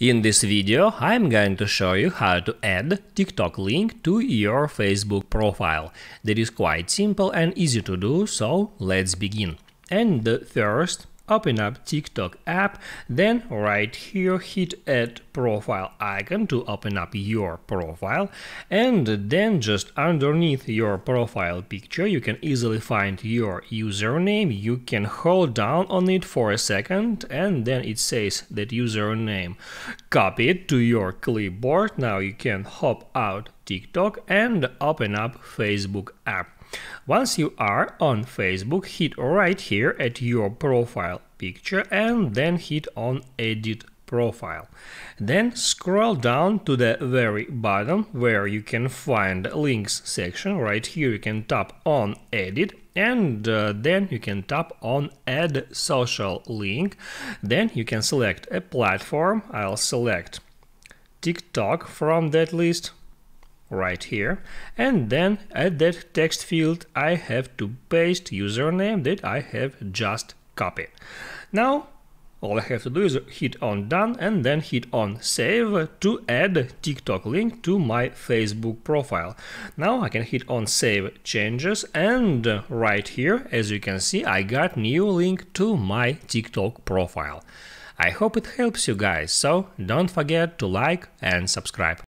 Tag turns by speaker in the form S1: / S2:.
S1: In this video, I'm going to show you how to add TikTok link to your Facebook profile. That is quite simple and easy to do, so let's begin. And first, open up TikTok app, then right here hit add profile icon to open up your profile and then just underneath your profile picture you can easily find your username, you can hold down on it for a second and then it says that username. Copy it to your clipboard, now you can hop out TikTok and open up Facebook app. Once you are on Facebook, hit right here at your profile picture and then hit on edit profile. Then scroll down to the very bottom where you can find links section. Right here you can tap on edit and uh, then you can tap on add social link. Then you can select a platform. I'll select TikTok from that list right here and then at that text field I have to paste username that I have just copied. Now all I have to do is hit on done and then hit on save to add TikTok link to my Facebook profile. Now I can hit on save changes and right here as you can see I got new link to my TikTok profile. I hope it helps you guys, so don't forget to like and subscribe.